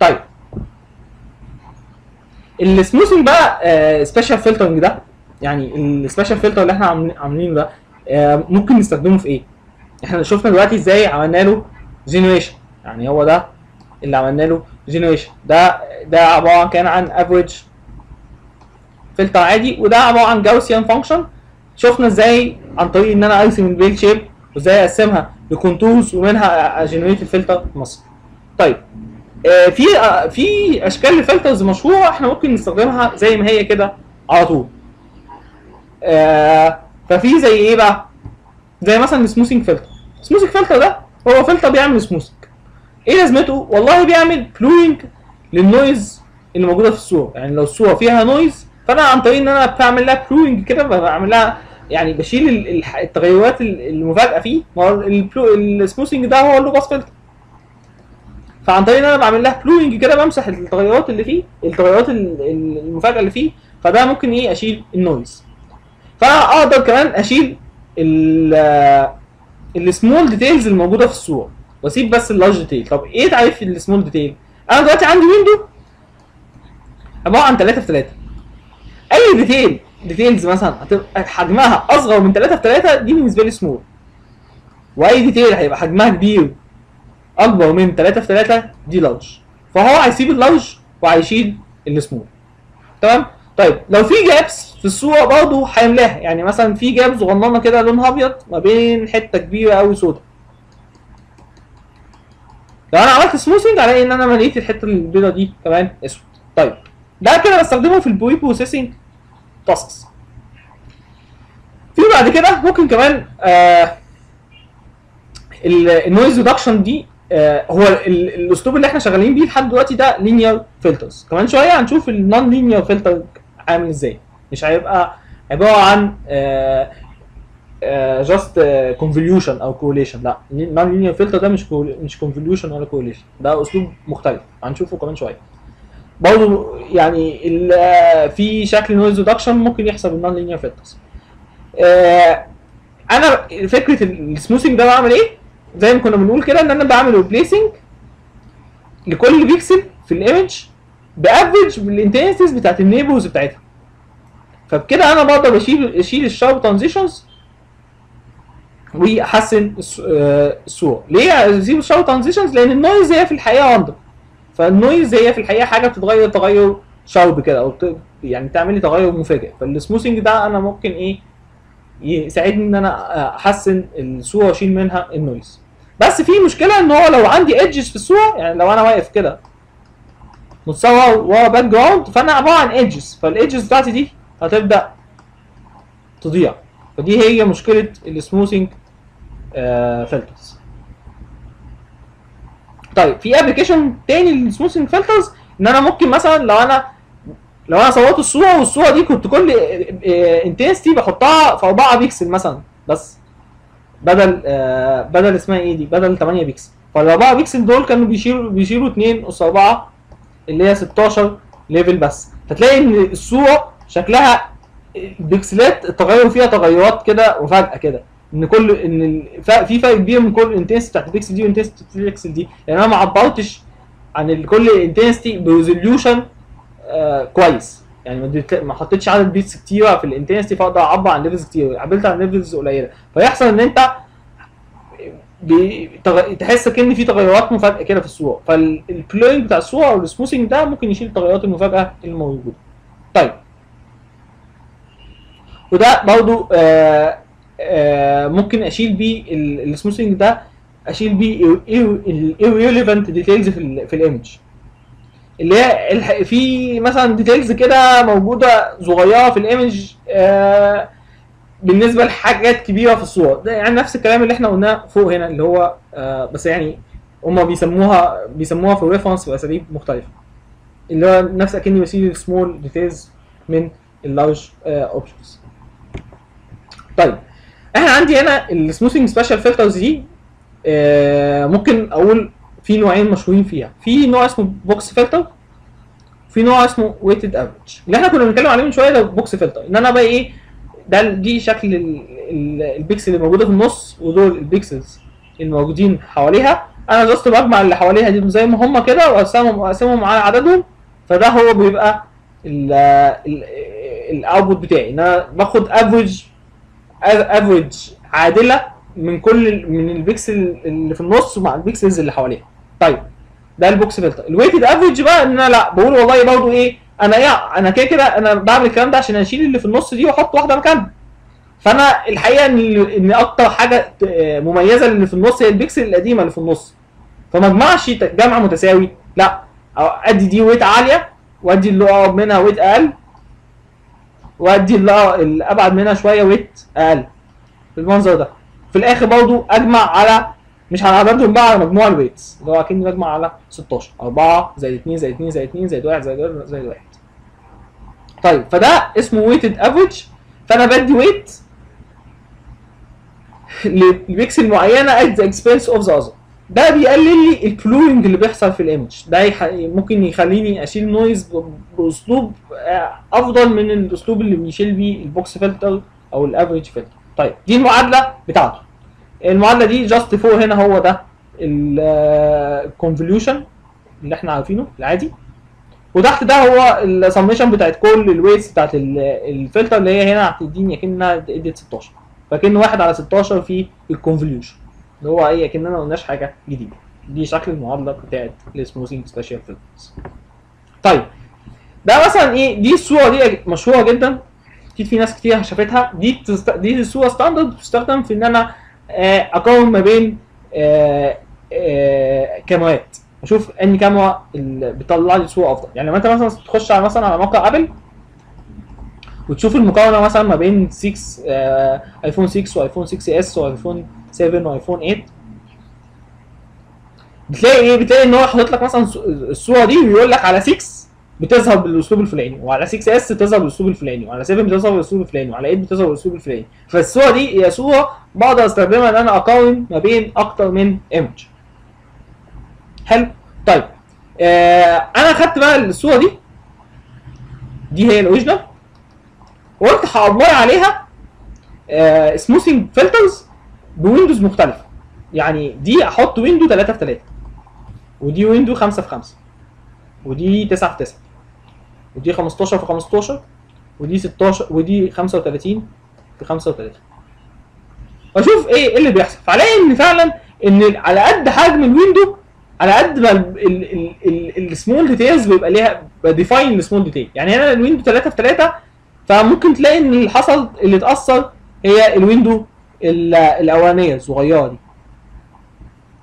طيب. ال smoothing بقى spatial filtering ده يعني ال spatial filter اللي إحنا عاملين- عاملينه ده آه، ممكن نستخدمه في إيه؟ إحنا شفنا دلوقتي إزاي عملنا له generation يعني هو ده اللي عملنا له generation ده ده عبارة كان عن average filter عادي وده عبارة عن Gaussian function شفنا إزاي عن طريق إن أنا أرسم ال bell shape وازاي أقسمها ل contours ومنها ا generate ال filter مصر. طيب. آه، في آه، في أشكال ل filters مشهورة إحنا ممكن نستخدمها زي ما هي كده على طول. آه، ففي زي إيه بقى؟ زي مثلا ال smoothing filter. ال smoothing filter ده هو فلتر بيعمل smoothing. إيه لازمته؟ والله بيعمل blurring لل noise اللي موجودة في الصورة، يعني لو الصورة فيها noise فأنا عن طريق إن أنا بعمل لها blurring كده بعمل لها يعني بشيل التغيرات ال- المفاجئه فيه ما هو ال smoothing ده هو ال low pass filter. فعن طريق إن أنا بعمل لها blurring كده بمسح التغيرات اللي فيه التغيرات ال- ال- المفاجئه اللي فيه فده ممكن إيه أشيل ال noise فانا أقدر كمان أشيل ال small details الموجودة في الصورة. وأسيب بس ال large detail طب إيه تعريف ال small detail أنا دلوقتي عندي window عبارة عن 3 في 3 أي detail details مثلا هتبقى حجمها أصغر من 3 في 3 دي بالنسبة لي سمول وأي detail هيبقى حجمها كبير. أكبر من 3 في 3 دي large فهو هيسيب ال large وهيشيل السمول. تمام؟ طيب لو في gaps في الصورة برضه هيملاها. يعني مثلا في gap صغننة كده لونها أبيض ما بين حتة كبيرة قوي سودا لو أنا عملت smoothing هلاقي إن أنا مليت الحتة البيضة دي. كمان اسود. طيب ده كده بستخدمه في ال preprocessing tasks في بعد كده ممكن كمان آه ال noise reduction دي هو ال- الأسلوب اللي إحنا شغالين بيه لحد دلوقتي ده linear filters كمان شوية هنشوف ال non-linear filter عامل إزاي. مش هيبقى عبارة عن just convolution أو correlation لا ال non-linear filter ده مش مش convolution ولا correlation ده أسلوب مختلف. هنشوفه كمان شوية. برضه يعني آه، في شكل noise reduction ممكن يحصل بال non-linear filters أنا فكرة ال smoothing ده بعمل إيه؟ زي ما كنا بنقول كده إن أنا بعمل replacing لكل بيكسل في ال image ب average بال intensities بتاعت ال neighbors بتاعتها. فبكده أنا بقدر أشيل أشيل ال sharp transitions آه، الصورة. ليه أسيب ال sharp transitions لأن ال noise هي في الحقيقة random فال noise هي في الحقيقة حاجة بتتغير تغير sharp كده أو يعني تعمل لي تغير مفاجئ. فال smoothing ده أنا ممكن إيه يساعدني إن أنا أحسن الصورة وأشيل منها ال noise بس في مشكلة إن هو لو عندي edges في الصورة يعني لو أنا واقف كده متصور ورا background فأنا عبارة عن edges فال edges بتاعتي دي هتبدأ تضيع. فدي هي مشكلة ال smoothing filters طيب في application تاني لل smoothing filters إن أنا ممكن مثلا لو أنا لو أنا صورت الصورة والصورة دي كنت كل intensity بحطها في 4 بيكسل مثلا بس. بدل آه بدل اسمها إيه دي؟ بدل 8 بيكسل. فال 4 بيكسل دول كانوا بيشيلوا بيشيلوا 2 اس 4 اللي هي 16 level بس. فتلاقي إن الصورة شكلها البكسلات التغير فيها تغيرات كده وفجأة كده. إن كل إن في فرق كبير من كل intensity بتاعت البيكسل دي و intensity بتاعت البيكسل دي. لأن أنا ما عبرتش عن كل intensity ب resolution آه كويس. يعني ما حطيتش عدد bits كتيرة في ال intensity فاقدر أعبر عن levels كتير. عملت عن levels قليلة. فيحصل إن أنت تحس كأن في تغيرات مفاجئه كده في الصورة. فال blurring بتاع الصورة أو ال smoothing ده ممكن يشيل التغيرات المفاجئه الموجودة. طيب. وده برضو آه آه ممكن أشيل بيه ال smoothing ده أشيل بيه ال irrelevant details في في ال image اللي هي في مثلا details كده موجودة صغيرة في ال image آه بالنسبة لحاجات كبيرة في الصور. ده يعني نفس الكلام اللي إحنا قلناه فوق هنا اللي هو آه بس يعني هما بيسموها بيسموها في ال reference باساليب مختلفة. اللي هو نفس أكني بشيل ال small details من ال large objects طيب إحنا عندي هنا ال smoothing spatial filters دي آه ممكن أقول في نوعين مشهورين فيها. في نوع اسمه box filter في نوع اسمه weighted average اللي إحنا كنا بنتكلم عليه من شوية ده box filter إن أنا بقى إيه ده دي شكل ال- ال- البيكسل اللي موجودة في النص ودول ال pixels الموجودين حواليها. أنا just بجمع اللي حواليها دي زي ما هم كده واقسمهم وأقسمهم على عددهم. فده هو بيبقى ال output بتاعي. إن أنا باخد average average عادلة من كل من البيكسل اللي في النص مع ال pixels اللي حواليها. طيب ده ال box filter ال weighted average بقى إن أنا لا بقول والله برضه إيه أنا إيه أنا كده كده أنا بعمل الكلام ده عشان أشيل اللي في النص دي وأحط واحدة مكانها. فأنا الحقيقة إن إن أكتر حاجة مميزة اللي في النص هي البيكسل القديمة اللي في النص. فما أجمعش جمع متساوي لا. أدي دي weight عالية وأدي اللي اقرب منها weight أقل وأدي اللي أبعد منها شوية weight أقل. بالمنظر ده. في الآخر برضو أجمع على مش عددهم بقى على مجموع ال weights. اللي هو أكني بجمع على 16 4 زائد 2 زائد 2 زائد 2 زائد 1 زائد 1 زائد 1 طيب فده اسمه weighted average فأنا بدي weight لبيكسل معينة at the expense of the other. ده بيقلل لي ال blurring اللي بيحصل في ال image ده يح... ممكن يخليني أشيل noise بأسلوب أفضل من الأسلوب اللي بيشيل بيه ال box filter أو ال average filter طيب دي المعادلة بتاعته. المعادلة دي just فوق هنا هو ده ال convolution اللي إحنا عارفينه العادي. وتحت ده هو السميشن بتاعت كل ال weights بتاعت الفلتر اللي هي هنا هتديني أكنها ادت 16 فكأن واحد على 16 في ال convolution اللي هو إيه اكننا ما قلناش حاجة جديدة. دي شكل المعادلة بتاعت ال smoothing spatial filters طيب ده مثلا إيه دي الصورة دي مشهورة جدا. أكيد في ناس كتير شافتها. دي. دي الصورة standard بتستخدم في إن أنا اقارن ما بين آه آه كاميرات. أشوف أنهي كاميرا اللي بتطلع لي صوره أفضل. يعني لما أنت مثلا تخش على مثلا على موقع Apple وتشوف المقارنة مثلا ما بين 6 آه iPhone 6 و iPhone 6 S و iPhone 7 و iPhone 8 بتلاقي إيه؟ بتلاقي إن هو حاطط لك مثلا الصورة دي ويقول لك على 6 بتظهر بالأسلوب الفلاني وعلى 6 S تظهر بالأسلوب الفلاني وعلى 7 بتظهر بالأسلوب الفلاني وعلى 8 بتظهر بالأسلوب الفلاني. فالصورة دي هي صورة بقدر أستخدمها إن أنا اقارن ما بين أكتر من image حلو؟ طيب آه أنا خدت بقى الصورة دي. دي هي ال original. وقلت ه apply عليها آه smoothing filters ب windows مختلفة. يعني دي أحط window 3 في 3 ودي window 5 في 5 ودي 9 في 9 ودي 15 في 15 ودي 16 ودي 35 في 35 واشوف إيه إيه اللي بيحصل. فالاقي إن فعلا إن على قد حجم ال window على قد ما ال small details بيبقى ليها define ال small detail يعني هنا ال window 3 في 3 فممكن تلاقي إن اللي حصل اللي اتأثر هي ال window الأولانية الصغيرة دي.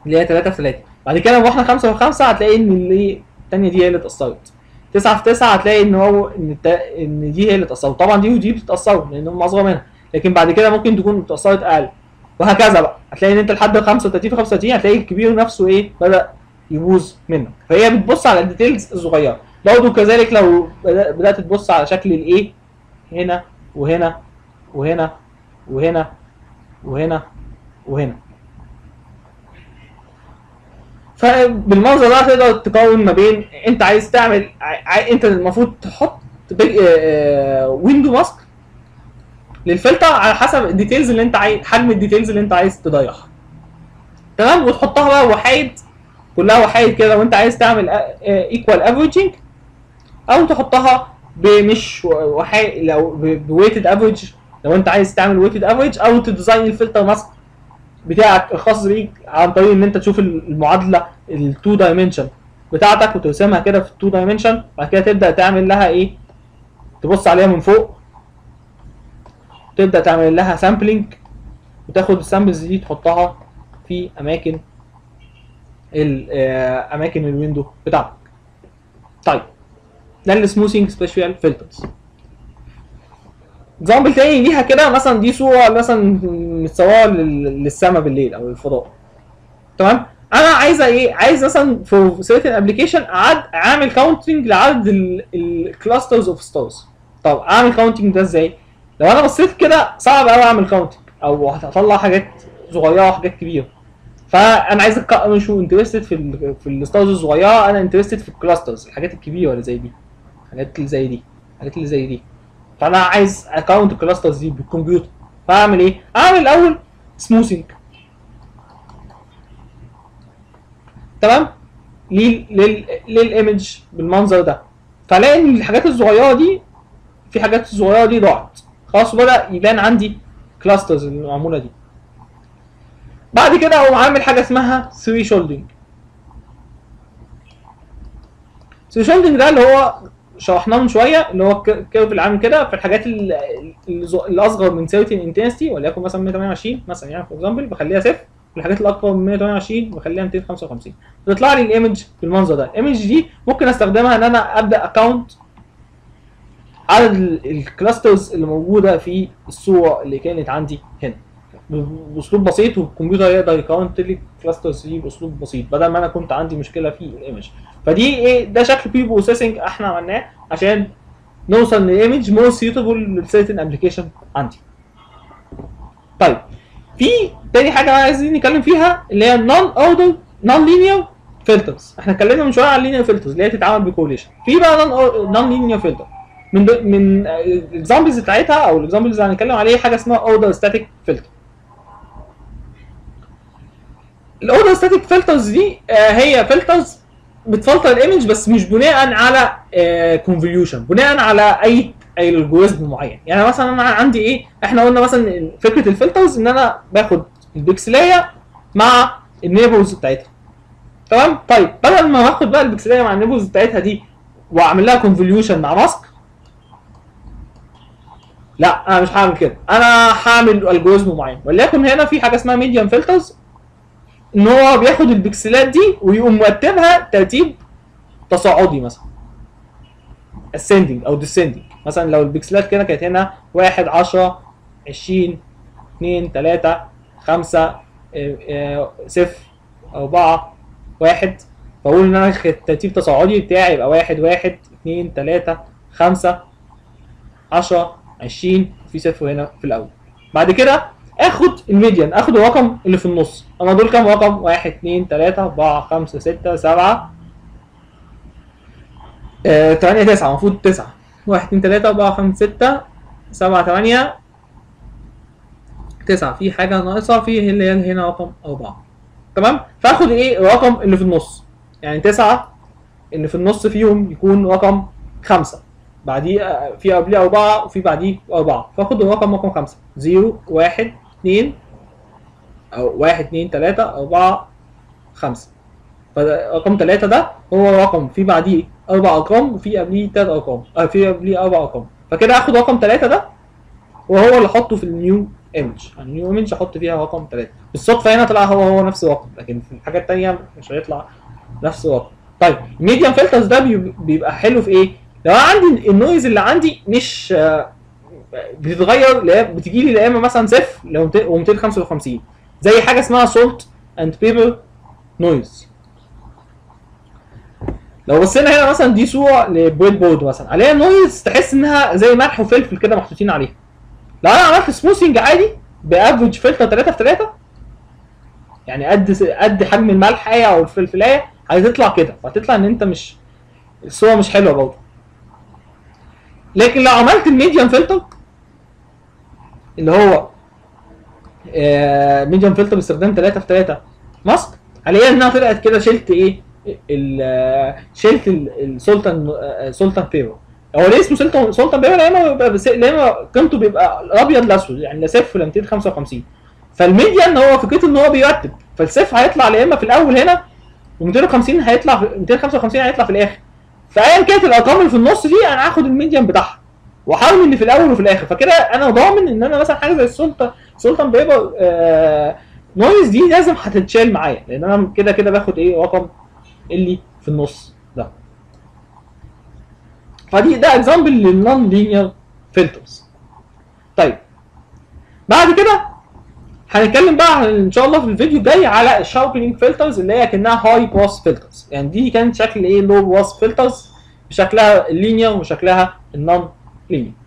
اللي هي 3 في 3 بعد كده لو إحنا 5 في 5 هتلاقي إن الثانية دي هي اللي اتأثرت. 9 في 9 هتلاقي إن هو إن. إن دي هي اللي اتاثرت طبعا دي ودي بتتاثروا لأن هم اصغر منها. لكن بعد كده ممكن تكون اتاثرت أقل. وهكذا بقى. هتلاقي إن أنت لحد 35 في 35 هتلاقي الكبير نفسه إيه بدأ يبوظ منك. فهي بتبص على ال details الصغيرة. برضه كذلك لو بدأت تبص على شكل الايه هنا وهنا وهنا وهنا وهنا وهنا. فبالمنظر ده تقدر تقارن ما بين انت عايز تعمل ع... انت المفروض تحط window mask لل filter على حسب ال details اللي انت عايز حجم ال details اللي انت عايز تضيعها. تمام؟ وتحطها بقى وحايد كلها وحايد كده وانت عايز تعمل equal averaging أو تحطها بمش وحايد لو ب weighted average لو انت عايز تعمل weighted average أو ت design ال filter mask بتاعك الخاص بيك عن طريق إن أنت تشوف المعادلة ال two dimension بتاعتك وترسمها كده في ال two dimension بعد كده تبدأ تعمل لها إيه؟ تبص عليها من فوق. تبدأ تعمل لها sampling وتاخد ال samples دي تحطها في أماكن أماكن ال window بتاعتك. طيب ده ال smoothing spatial filters example تاني ليها كده مثلا دي صورة مثلا متصورة للسما بالليل أو للفضاء تمام؟ أنا عايزة إيه؟ عايز مثلا في certain application أعمل counting لعدد ال clusters of stars طب أعمل counting ده إزاي؟ لو أنا بصيت كده صعب قوي أعمل counting أو هطلع حاجات صغيرة وحاجات كبيرة. فأنا عايز مش interested في في ال stars الصغيرة أنا interested في ال clusters الحاجات الكبيرة اللي زي دي. الحاجات اللي زي دي. الحاجات اللي زي دي. فانا عايز أ count ال clusters دي بالكمبيوتر. فاعمل إيه؟ اعمل الأول smoothing تمام؟ لل لل لل image بالمنظر ده. فلاقي إن الحاجات الصغيرة دي في حاجات الصغيره دي ضاعت. خلاص بدأ يبان عندي clusters المعمولة دي. بعد كده أقوم عامل حاجة اسمها thresholding thresholding ده اللي هو شرحناه من شوية اللي هو ال curve اللي عامل كده في الحاجات ال- ال- الأصغر من certain intensity وليكن مثلا 128 مثلا يعني for example بخليها صفر. الحاجات الأكبر من 128 بخليها 255 بتطلع لي ال image بالمنظر ده. ال image دي ممكن أستخدمها إن أنا أبدأ أ count عدد ال- clusters اللي موجودة في الصورة اللي كانت عندي هنا. بأسلوب بسيط والكمبيوتر يقدر ي count لي ال clusters دي بأسلوب بسيط بدل ما أنا كنت عندي مشكلة في ال image. فدي إيه ده شكل preprocessing إحنا عملناه عشان نوصل ل image more suitable ل certain application عندي. طيب في تاني حاجة عايزين نتكلم فيها اللي هي non order non linear filters إحنا اتكلمنا من شوية عن ال linear filters اللي هي تتعامل ب convolution في بقى non linear filter من من ال examples بتاعتها أو ال examples اللي هنتكلم عليه حاجة اسمها order statistic filter ال order statistic filters دي آه، هي filters بت filter ال image بس مش بناء على convolution بناء على أي algorithm معين. يعني مثلا أنا عندي إيه؟ إحنا قلنا مثلا فكرة ال filters إن أنا باخد البكسلاية مع ال neighbors بتاعتها. تمام؟ طيب بدل ما باخد بقى البكسلاية مع ال neighbors بتاعتها دي وأعمل لها convolution مع mask لا أنا مش هعمل كده. أنا هعمل algorithm معين. وليكن هنا في حاجة اسمها median filters إن هو بياخد البكسلات دي ويقوم مرتبها ترتيب تصاعدي مثلا. Ascending أو descending. مثلا لو البكسلات كده كانت هنا 1 10 20 2 3 5 0 4 1 فاقول إن أنا الترتيب تصاعدي بتاعي يبقى 1 1 2 3 5 10 20 في صفر هنا في الأول. بعد كده آخد ال median آخد الرقم اللي في النص. أنا دول كام رقم؟ 1 2 3 4 5 6 7 8 9 المفروض 9 1 2 3 4 5 6 7 8 9 في حاجة ناقصة في اللي هي هنا رقم 4 تمام؟ فآخد إيه؟ الرقم اللي في النص. يعني 9 اللي في النص فيهم يكون رقم 5 بعديه في قبليه 4 وفي بعديه 4 فآخد الرقم رقم 5 0 1 2 أو 1 2 3 4 5 فرقم 3 ده هو رقم في بعديه أربع أرقام وفي قبليه ثلاث أرقام آه في قبليه أربع أرقام. فكده اخد رقم 3 ده وهو اللي احطه في ال new image. ال new image أحط فيها رقم 3 بالصدفة هنا طلع هو هو نفس الرقم لكن في الحاجات الثانية مش هيطلع نفس الرقم. طيب ال median filters ده بيب- بيبقى حلو في إيه؟ لو عندي ال noise اللي عندي مش بتتغير بتجي لي يا إما مثلا صفر لو و255 زي حاجة اسمها salt and pepper noise لو بصينا هنا مثلا دي صورة ل breadboard مثلا. عليها noise تحس إنها زي ملح وفلفل كده محطوطين عليها. لو أنا عملت smoothing عادي ب average filter 3 في 3 يعني قد قد حجم الملحه أو الفلفلاية. هتطلع كده. فهتطلع إن أنت مش الصورة مش حلوة برضه. لكن لو عملت ال median filter اللي هو median filter باستخدام 3 في 3 mask؟ هلاقيها إنها طلعت كده شلت إيه؟ ال- شلت ال salt and salt and pepper. هو ليه اسمه salt and salt and pepper؟ هو بيبقى هو قيمته بيبقى الابيض الاسود يعني لا صفر لا 255 فال median هو فكرته إن هو بيرتب. فالصفر هيطلع يا إما في الأول هنا و250 هيطلع في 255 هيطلع في الآخر. فايا كانت الأرقام اللي في النص دي أنا هاخد ال median بتاعها. واحاول اللي في الأول وفي الآخر. فكده أنا ضامن إن أنا مثلا حاجة زي ال salt and salt and pepper آه noise دي لازم هتتشال معايا. لأن أنا كده كده باخد إيه؟ رقم اللي في النص ده. فدي ده example لل non linear filters طيب. بعد كده هنتكلم بقى إن شاء الله في الفيديو الجاي على ال sharpening filters اللي هي كأنها high pass filters يعني دي كانت شكل إيه؟ low pass filters بشكلها اللينير وشكلها النون لينير